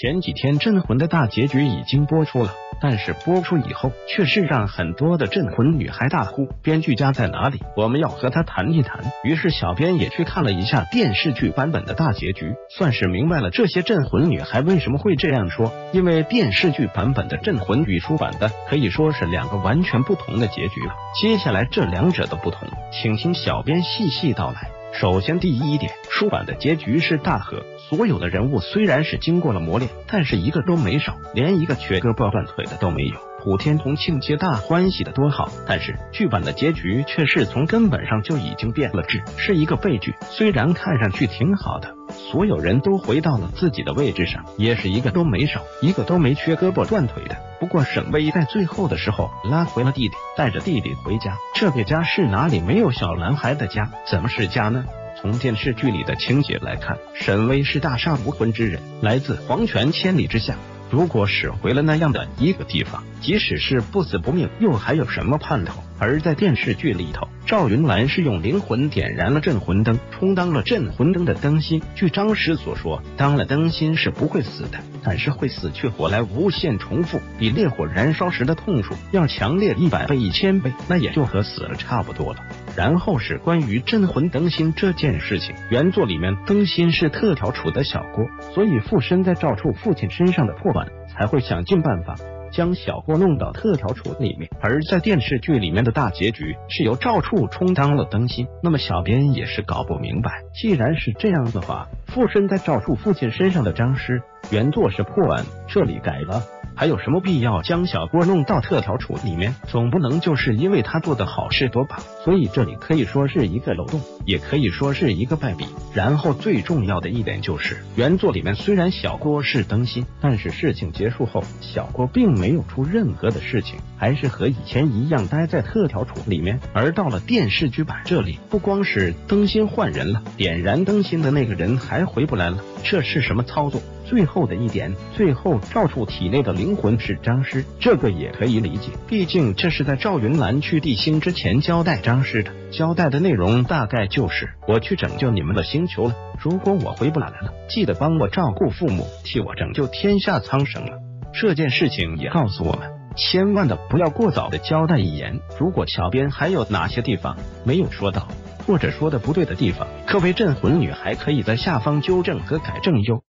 前几天镇魂的大结局已经播出了，但是播出以后却是让很多的镇魂女孩大呼：编剧家在哪里？我们要和他谈一谈。于是小编也去看了一下电视剧版本的大结局，算是明白了这些镇魂女孩为什么会这样说。因为电视剧版本的镇魂与出版的可以说是两个完全不同的结局了。接下来这两者的不同，请听小编细细道来。首先，第一点，书版的结局是大和所有的人物虽然是经过了磨练，但是一个都没少，连一个缺胳膊断腿的都没有。普天同庆，皆大欢喜的多好。但是剧版的结局却是从根本上就已经变了质，是一个悲剧。虽然看上去挺好的，所有人都回到了自己的位置上，也是一个都没少，一个都没缺胳膊断腿的。不过沈巍在最后的时候拉回了弟弟，带着弟弟回家。这个家是哪里？没有小男孩的家，怎么是家呢？从电视剧里的情节来看，沈巍是大煞无魂之人，来自黄泉千里之下。如果使回了那样的一个地方，即使是不死不灭，又还有什么盼头？而在电视剧里头，赵云兰是用灵魂点燃了镇魂灯，充当了镇魂灯的灯芯。据张师所说，当了灯芯是不会死的，但是会死去活来，无限重复，比烈火燃烧时的痛楚要强烈一百倍、一千倍，那也就和死了差不多了。然后是关于镇魂灯芯这件事情，原作里面灯芯是特调处的小郭，所以附身在赵处父亲身上的破碗才会想尽办法。将小郭弄到特调处里面，而在电视剧里面的大结局是由赵处充当了灯芯。那么小编也是搞不明白，既然是这样的话，附身在赵处父亲身上的张师原作是破案，这里改了。还有什么必要将小郭弄到特调处里面？总不能就是因为他做的好事多吧？所以这里可以说是一个漏洞，也可以说是一个败笔。然后最重要的一点就是，原作里面虽然小郭是灯芯，但是事情结束后，小郭并没有出任何的事情，还是和以前一样待在特调处里面。而到了电视剧版这里，不光是灯芯换人了，点燃灯芯的那个人还回不来了，这是什么操作？最后的一点，最后赵处体内的灵魂是张师，这个也可以理解，毕竟这是在赵云兰去地星之前交代张师的，交代的内容大概就是我去拯救你们的星球了，如果我回不来了，记得帮我照顾父母，替我拯救天下苍生了。这件事情也告诉我们，千万的不要过早的交代一言。如果小编还有哪些地方没有说到，或者说的不对的地方，各位镇魂女还可以在下方纠正和改正哟。